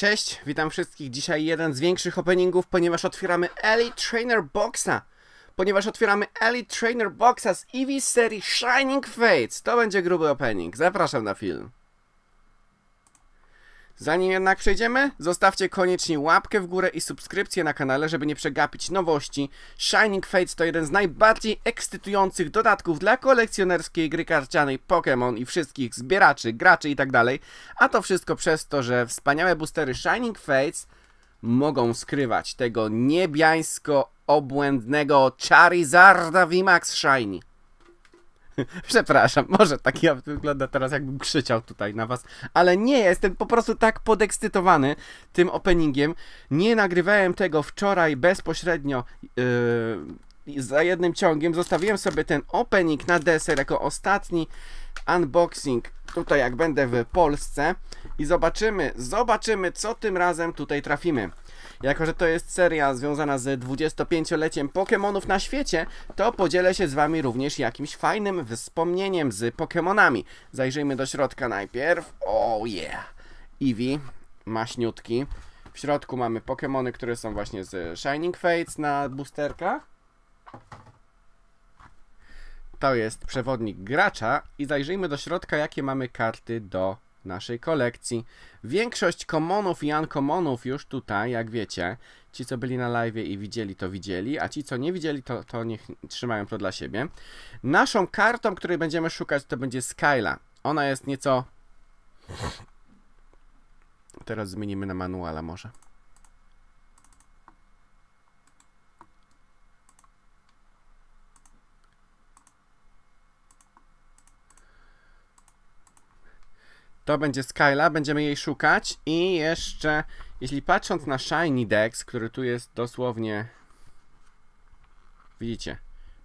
Cześć, witam wszystkich. Dzisiaj jeden z większych openingów, ponieważ otwieramy Elite Trainer Boxa. Ponieważ otwieramy Elite Trainer Boxa z EV serii Shining Fates. To będzie gruby opening. Zapraszam na film. Zanim jednak przejdziemy, zostawcie koniecznie łapkę w górę i subskrypcję na kanale, żeby nie przegapić nowości. Shining Fates to jeden z najbardziej ekscytujących dodatków dla kolekcjonerskiej gry karcianej Pokémon i wszystkich zbieraczy, graczy itd. A to wszystko przez to, że wspaniałe boostery Shining Fates mogą skrywać tego niebiańsko-obłędnego Charizarda VMAX Shiny. Przepraszam, może tak ja wygląda teraz jakbym krzyczał tutaj na was, ale nie, jestem po prostu tak podekscytowany tym openingiem. Nie nagrywałem tego wczoraj bezpośrednio yy, za jednym ciągiem. Zostawiłem sobie ten opening na deser jako ostatni unboxing tutaj jak będę w Polsce i zobaczymy, zobaczymy co tym razem tutaj trafimy. Jako, że to jest seria związana z 25-leciem Pokémonów na świecie, to podzielę się z Wami również jakimś fajnym wspomnieniem z Pokémonami. Zajrzyjmy do środka najpierw. Oh yeah! Eevee, maśniutki. W środku mamy Pokémony, które są właśnie z Shining Fates na boosterkach. To jest przewodnik gracza i zajrzyjmy do środka, jakie mamy karty do naszej kolekcji. Większość komonów i unkomonów już tutaj, jak wiecie, ci co byli na live i widzieli to widzieli, a ci co nie widzieli to, to niech trzymają to dla siebie. Naszą kartą, której będziemy szukać to będzie Skyla. Ona jest nieco... Teraz zmienimy na manuala może. To będzie Skyla, będziemy jej szukać i jeszcze, jeśli patrząc na Shiny Dex, który tu jest dosłownie, widzicie,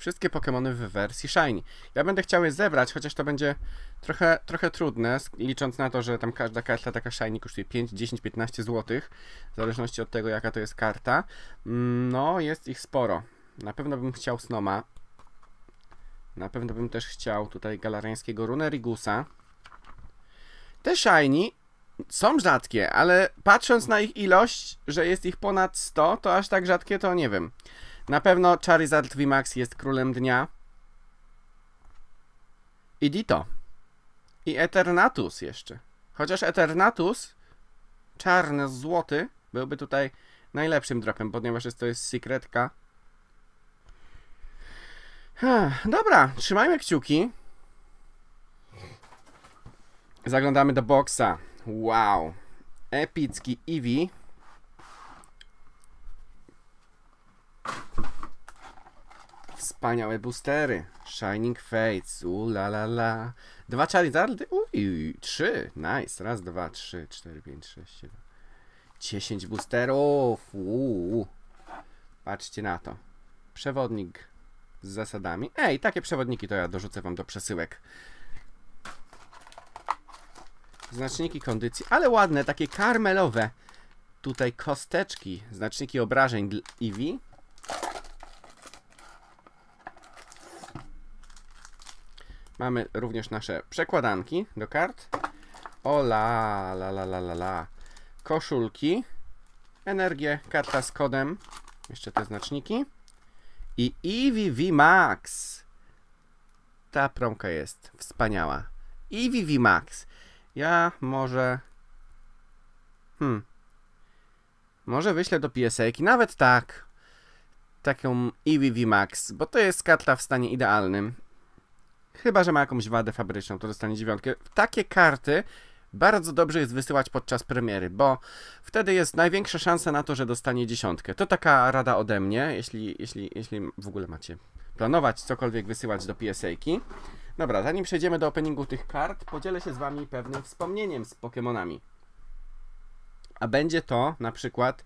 wszystkie Pokémony w wersji Shiny. Ja będę chciał je zebrać, chociaż to będzie trochę, trochę trudne, licząc na to, że tam każda karta taka Shiny kosztuje 5, 10, 15 zł, w zależności od tego, jaka to jest karta. Mm, no, jest ich sporo. Na pewno bym chciał Snoma. Na pewno bym też chciał tutaj galariańskiego Runerigusa. Te shiny są rzadkie, ale patrząc na ich ilość, że jest ich ponad 100, to aż tak rzadkie to nie wiem. Na pewno Charizard VMAX jest królem dnia. I Dito. I Eternatus jeszcze. Chociaż Eternatus, czarny, złoty, byłby tutaj najlepszym dropem, ponieważ jest to jest sekretka. Dobra, trzymajmy kciuki. Zaglądamy do boxa. Wow. Epicki Eevee. Wspaniałe boostery. Shining Fates. U la la la. Dwa Charizardy. Uj, trzy. Nice. Raz, dwa, trzy, cztery, pięć, sześć, siedem. Dziesięć boosterów. Uuu. Patrzcie na to. Przewodnik z zasadami. Ej, takie przewodniki to ja dorzucę wam do przesyłek. Znaczniki kondycji, ale ładne, takie karmelowe. Tutaj kosteczki, znaczniki obrażeń Eevee. Mamy również nasze przekładanki do kart. O la la la la la. Koszulki. Energię, karta z kodem. Jeszcze te znaczniki. I Eevee V Max. Ta promka jest wspaniała. Eevee V Max. Ja może... Hmm. Może wyślę do PSA-ki, nawet tak. Taką EVV Max, bo to jest karta w stanie idealnym. Chyba, że ma jakąś wadę fabryczną, to dostanie dziewiątkę. Takie karty bardzo dobrze jest wysyłać podczas premiery, bo wtedy jest największa szansa na to, że dostanie dziesiątkę. To taka rada ode mnie, jeśli, jeśli, jeśli w ogóle macie planować cokolwiek wysyłać do PSA-ki. Dobra, zanim przejdziemy do openingu tych kart, podzielę się z Wami pewnym wspomnieniem z Pokémonami. A będzie to na przykład,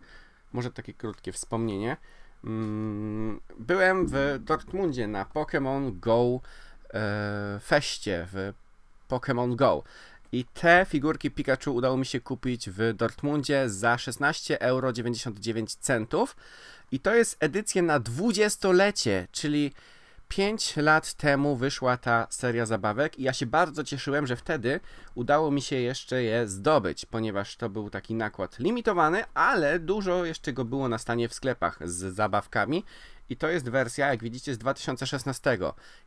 może takie krótkie wspomnienie. Mm, byłem w Dortmundzie na Pokémon Go e, feście w Pokémon Go. I te figurki Pikachu udało mi się kupić w Dortmundzie za 16,99 euro. I to jest edycja na 20-lecie, czyli 5 lat temu wyszła ta seria zabawek i ja się bardzo cieszyłem, że wtedy udało mi się jeszcze je zdobyć, ponieważ to był taki nakład limitowany, ale dużo jeszcze go było na stanie w sklepach z zabawkami i to jest wersja, jak widzicie, z 2016.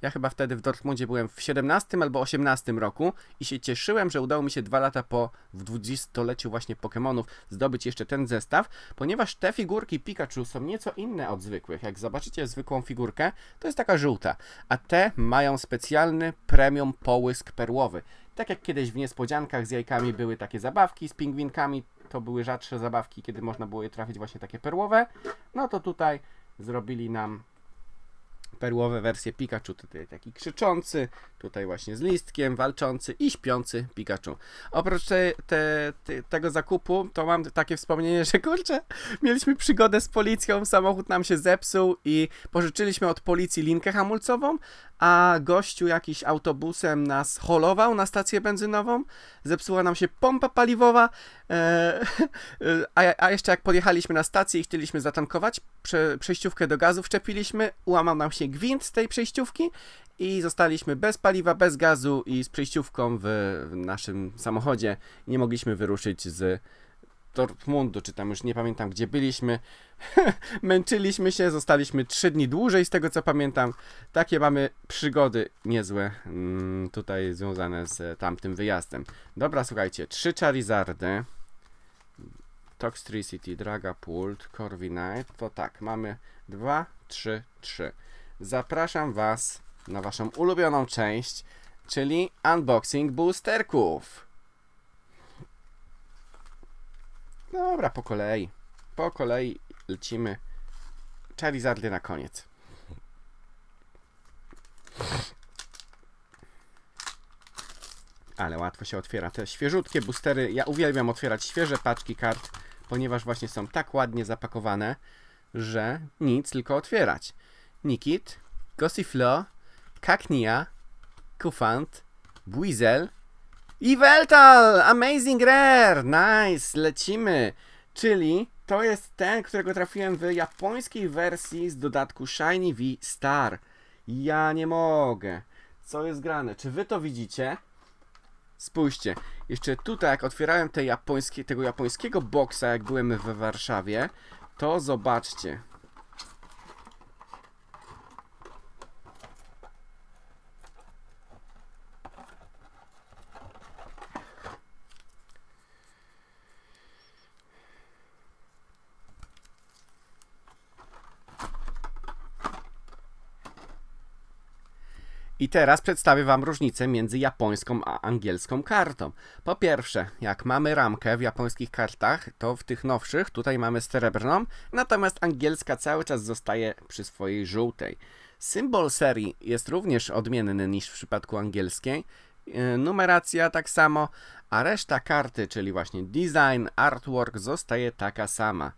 Ja chyba wtedy w Dortmundzie byłem w 17 albo 18 roku i się cieszyłem, że udało mi się dwa lata po w 20-leciu właśnie Pokémonów zdobyć jeszcze ten zestaw, ponieważ te figurki Pikachu są nieco inne od zwykłych. Jak zobaczycie zwykłą figurkę, to jest taka żółta, a te mają specjalny premium połysk perłowy. Tak jak kiedyś w niespodziankach z jajkami były takie zabawki z pingwinkami, to były rzadsze zabawki, kiedy można było je trafić właśnie takie perłowe, no to tutaj zrobili nam perłowe wersje Pikachu. Tutaj taki krzyczący, tutaj właśnie z listkiem, walczący i śpiący Pikachu. Oprócz te, te, te, tego zakupu, to mam takie wspomnienie, że kurczę, mieliśmy przygodę z policją, samochód nam się zepsuł i pożyczyliśmy od policji linkę hamulcową, a gościu jakiś autobusem nas holował na stację benzynową, zepsuła nam się pompa paliwowa, e, a, a, jeszcze jak podjechaliśmy na stację i chcieliśmy zatankować, prze, przejściówkę do gazu wczepiliśmy, ułamał nam się gwint z tej przejściówki i zostaliśmy bez paliwa, bez gazu i z przejściówką w, w naszym samochodzie. Nie mogliśmy wyruszyć z Dortmundu, czy tam już nie pamiętam gdzie byliśmy. Męczyliśmy się, zostaliśmy trzy dni dłużej z tego co pamiętam. Takie mamy przygody niezłe mm, tutaj związane z tamtym wyjazdem. Dobra, słuchajcie, trzy Charizardy. Toxtricity, Dragapult, Corviknight. To tak, mamy dwa, trzy, trzy. Zapraszam Was na Waszą ulubioną część, czyli unboxing boosterków. Dobra, po kolei. Po kolei lecimy. Charizardy na koniec. Ale łatwo się otwiera. Te świeżutkie boostery. Ja uwielbiam otwierać świeże paczki kart, ponieważ właśnie są tak ładnie zapakowane, że nic, tylko otwierać. Nikit, Gossiflo, Kaknia, Kufant, Buizel i Veltal! Amazing Rare! Nice! Lecimy! Czyli to jest ten, którego trafiłem w japońskiej wersji z dodatku Shiny V Star. Ja nie mogę. Co jest grane? Czy wy to widzicie? Spójrzcie, jeszcze tutaj jak otwierałem te japońskie, tego japońskiego boksa, jak byłem w Warszawie, to zobaczcie. I teraz przedstawię Wam różnicę między japońską a angielską kartą. Po pierwsze, jak mamy ramkę w japońskich kartach, to w tych nowszych tutaj mamy srebrną, natomiast angielska cały czas zostaje przy swojej żółtej. Symbol serii jest również odmienny niż w przypadku angielskiej, e, numeracja tak samo, a reszta karty, czyli właśnie design, artwork zostaje taka sama.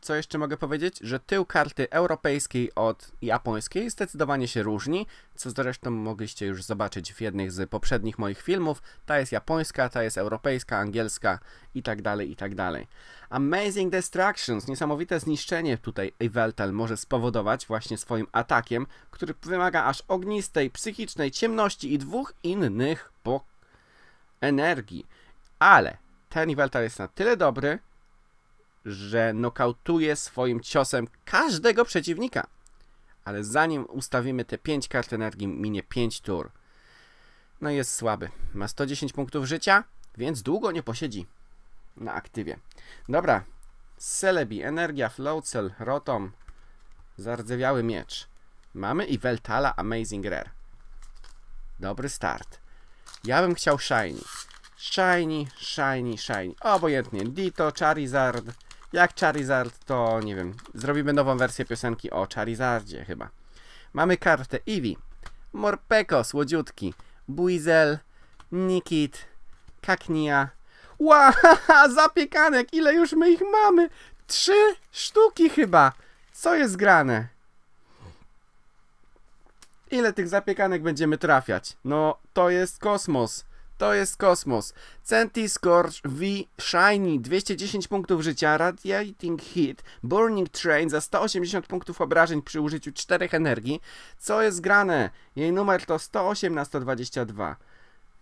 Co jeszcze mogę powiedzieć? Że tył karty europejskiej od japońskiej zdecydowanie się różni, co zresztą mogliście już zobaczyć w jednych z poprzednich moich filmów. Ta jest japońska, ta jest europejska, angielska i tak dalej, i tak dalej. Amazing Destructions, niesamowite zniszczenie tutaj Eveltal może spowodować właśnie swoim atakiem, który wymaga aż ognistej, psychicznej ciemności i dwóch innych po energii. Ale ten Eveltal jest na tyle dobry, że nokautuje swoim ciosem każdego przeciwnika. Ale zanim ustawimy te 5 kart energii, minie 5 tur. No jest słaby. Ma 110 punktów życia, więc długo nie posiedzi na aktywie. Dobra. Celebi, Energia, Floatcell, Rotom, Zardzewiały Miecz. Mamy i Veltala Amazing Rare. Dobry start. Ja bym chciał Shiny. Shiny, Shiny, Shiny. Obojętnie. Dito, Charizard, jak Charizard, to nie wiem, zrobimy nową wersję piosenki o Charizardzie chyba. Mamy kartę Eevee, Morpeko, słodziutki, Buizel, Nikit, Kaknia. Ła, zapiekanek, ile już my ich mamy? Trzy sztuki chyba. Co jest grane? Ile tych zapiekanek będziemy trafiać? No, to jest kosmos. To jest kosmos. Centi Scorch V Shiny 210 punktów życia, Radiating Hit, Burning Train za 180 punktów obrażeń przy użyciu 4 energii. Co jest grane? Jej numer to 108 na 122.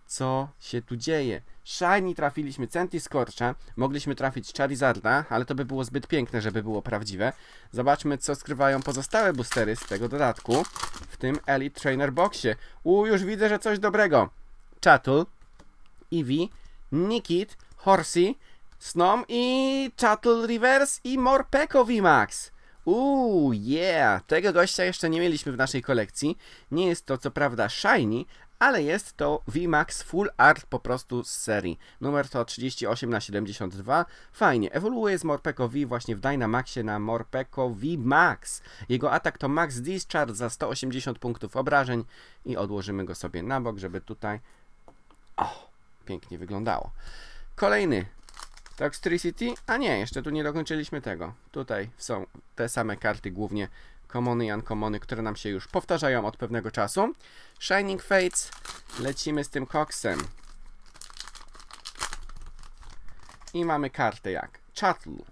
Co się tu dzieje? Shiny trafiliśmy Centi Scorcha, mogliśmy trafić Charizarda, ale to by było zbyt piękne, żeby było prawdziwe. Zobaczmy, co skrywają pozostałe boostery z tego dodatku w tym Elite Trainer Boxie. U, już widzę, że coś dobrego. Chattle, Eevee, Nikit, Horsey, Snom i Chattle Reverse i Morpeko VMAX. Uuu, yeah! Tego gościa jeszcze nie mieliśmy w naszej kolekcji. Nie jest to co prawda shiny, ale jest to VMAX Full Art po prostu z serii. Numer to 38 na 72 Fajnie, ewoluuje z Morpeko V właśnie w Dynamaxie na Morpeko V Max. Jego atak to Max Discharge za 180 punktów obrażeń i odłożymy go sobie na bok, żeby tutaj o, pięknie wyglądało. Kolejny Toxtricity, a nie, jeszcze tu nie dokończyliśmy tego. Tutaj są te same karty głównie commony i uncommony, które nam się już powtarzają od pewnego czasu. Shining Fates, lecimy z tym koksem. I mamy karty jak Chatlu,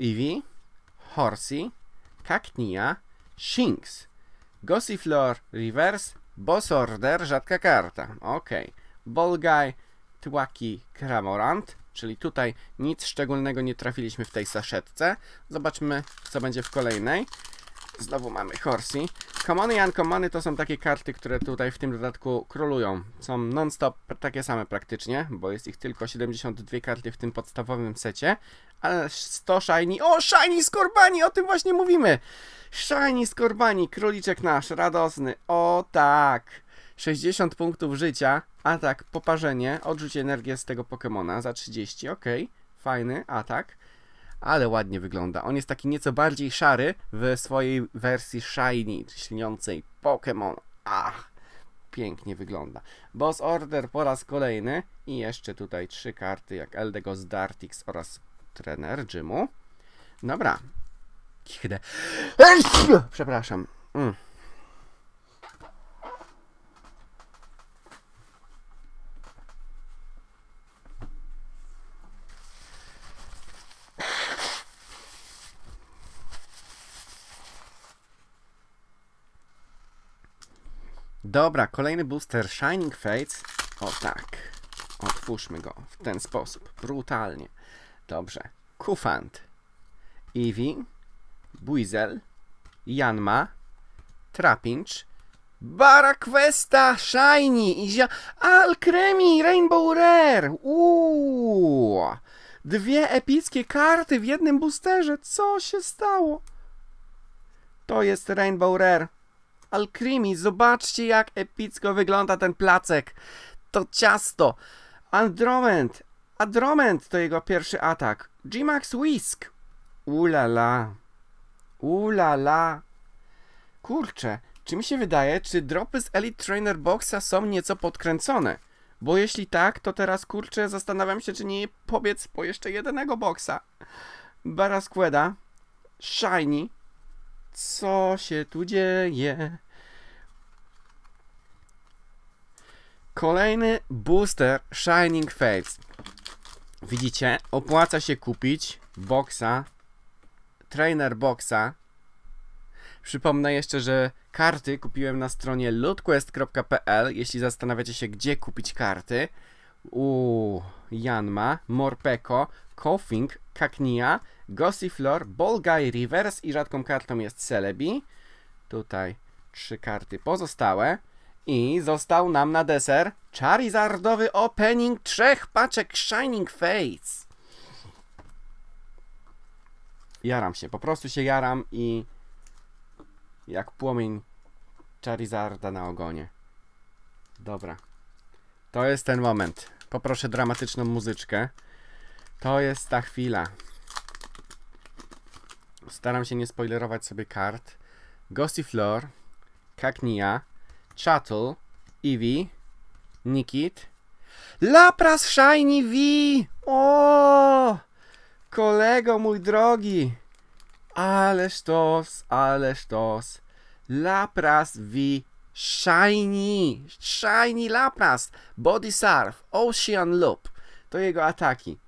Eevee, Horsey, Cacnea, Shinx, Gossiflor Reverse, Boss Order, rzadka karta. Ok. Bolguy, Tłaki, Cramorant, czyli tutaj nic szczególnego nie trafiliśmy w tej saszetce. Zobaczmy, co będzie w kolejnej. Znowu mamy Horsey. Commony i Uncommony to są takie karty, które tutaj w tym dodatku królują. Są non-stop takie same praktycznie, bo jest ich tylko 72 karty w tym podstawowym secie. Ale 100 Shiny... O, Shiny Skorbani! O tym właśnie mówimy! Shiny Skorbani, króliczek nasz, radosny. O tak! 60 punktów życia, atak, poparzenie, odrzuć energię z tego Pokemona za 30, ok, fajny atak ale ładnie wygląda. On jest taki nieco bardziej szary w swojej wersji shiny, śniącej Pokémon. Ach, pięknie wygląda. Boss Order po raz kolejny i jeszcze tutaj trzy karty jak Eldegos Dartix oraz trener Gymu. Dobra. Kichdę. Przepraszam. Mm. Dobra, kolejny booster Shining Fates. O tak. Otwórzmy go w ten sposób. Brutalnie. Dobrze. Kufant. Eevee. Buizel. Janma. Trapinch. Baraquesta Shiny. Izia... Alcremi Rainbow Rare. Uuu. Dwie epickie karty w jednym boosterze. Co się stało? To jest Rainbow Rare. Alkrimi, zobaczcie jak epicko wygląda ten placek. To ciasto. Andromend. Andromend to jego pierwszy atak. G-Max Whisk. Ulala. Ulala. Kurczę, czy mi się wydaje, czy dropy z Elite Trainer Boxa są nieco podkręcone? Bo jeśli tak, to teraz kurczę zastanawiam się, czy nie pobiec po jeszcze jednego boxa. Barasqueda. Shiny. Co się tu dzieje? Kolejny booster Shining Fates. Widzicie, opłaca się kupić boxa, trainer boxa. Przypomnę jeszcze, że karty kupiłem na stronie lootquest.pl, jeśli zastanawiacie się, gdzie kupić karty. Uuu, Janma, Morpeko, Koffing, Cacnea, Gossiflor, Bolgai Rivers i rzadką kartą jest Celebi. Tutaj trzy karty pozostałe. I został nam na deser Charizardowy opening trzech paczek Shining Fates. Jaram się, po prostu się jaram i jak płomień Charizarda na ogonie. Dobra. To jest ten moment. Poproszę dramatyczną muzyczkę. To jest ta chwila. Staram się nie spoilerować sobie kart. Gossiflor, Cacnea, Chattel, Eevee, Nikit, Lapras Shiny V! O! Kolego mój drogi! Ależ tos, ależ tos. Lapras V Shiny, Shiny Lapras, Body Surf, Ocean Loop. To jego ataki.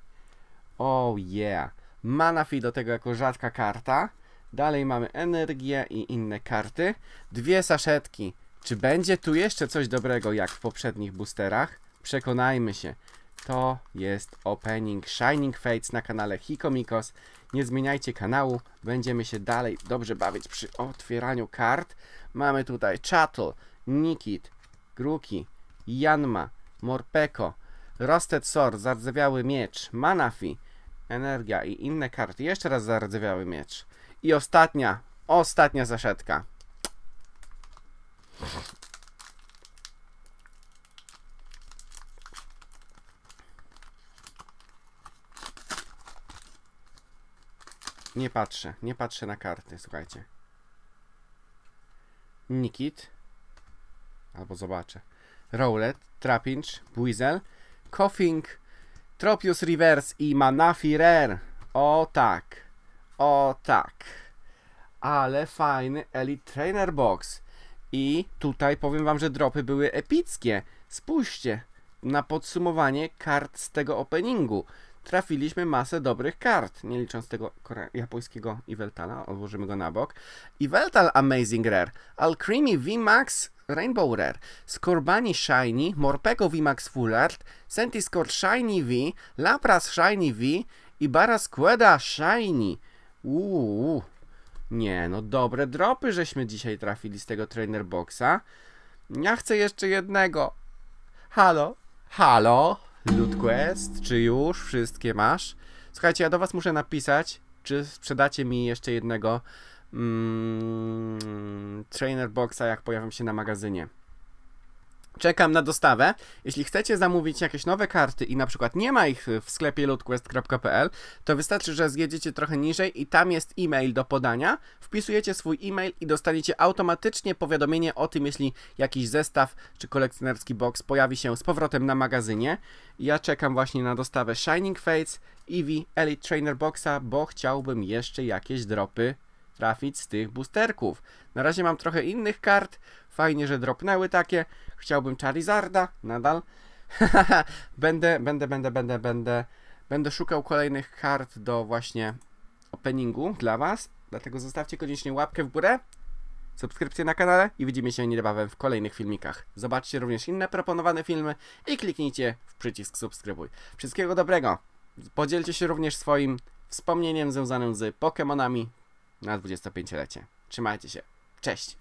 Oh yeah. Manaphy do tego jako rzadka karta. Dalej mamy energię i inne karty. Dwie saszetki. Czy będzie tu jeszcze coś dobrego jak w poprzednich boosterach? Przekonajmy się. To jest opening Shining Fates na kanale Hikomikos. Nie zmieniajcie kanału, będziemy się dalej dobrze bawić przy otwieraniu kart. Mamy tutaj Chattel, Nikit, Gruki, Janma, Morpeko, Rusted Sword, Zardzewiały Miecz, Manafi, Energia i inne karty. Jeszcze raz Zardzewiały Miecz. I ostatnia, ostatnia zaszetka. Nie patrzę, nie patrzę na karty, słuchajcie. Nikit. Albo zobaczę. Rowlet, Trapinch, Buizel, Coughing, Tropius Reverse i Manafi Rare. O tak. O tak. Ale fajny Elite Trainer Box. I tutaj powiem wam, że dropy były epickie. Spójrzcie na podsumowanie kart z tego openingu. Trafiliśmy masę dobrych kart, nie licząc tego japońskiego Iveltala, odłożymy go na bok. Iveltal Amazing Rare, Alcremie VMAX Rainbow Rare, Scorbani Shiny, Morpeko VMAX Full Art, Sentiscore Shiny V, Lapras Shiny V i Barasqueda Shiny. Uuu. Nie, no dobre dropy żeśmy dzisiaj trafili z tego Trainer Boxa. Ja chcę jeszcze jednego. Halo? Halo? Loot Quest, czy już wszystkie masz? Słuchajcie, ja do was muszę napisać, czy sprzedacie mi jeszcze jednego mm, Trainer Boxa, jak pojawią się na magazynie. Czekam na dostawę. Jeśli chcecie zamówić jakieś nowe karty i na przykład nie ma ich w sklepie lootquest.pl, to wystarczy, że zjedziecie trochę niżej i tam jest e-mail do podania. Wpisujecie swój e-mail i dostaniecie automatycznie powiadomienie o tym, jeśli jakiś zestaw czy kolekcjonerski box pojawi się z powrotem na magazynie. Ja czekam właśnie na dostawę Shining Fates, Eevee, Elite Trainer Boxa, bo chciałbym jeszcze jakieś dropy trafić z tych boosterków. Na razie mam trochę innych kart. Fajnie, że dropnęły takie. Chciałbym Charizarda nadal. będę, będę, będę, będę, będę, będę szukał kolejnych kart do właśnie openingu dla Was. Dlatego zostawcie koniecznie łapkę w górę, subskrypcję na kanale i widzimy się niebawem w kolejnych filmikach. Zobaczcie również inne proponowane filmy i kliknijcie w przycisk subskrybuj. Wszystkiego dobrego. Podzielcie się również swoim wspomnieniem związanym z Pokémonami na 25-lecie. Trzymajcie się. Cześć!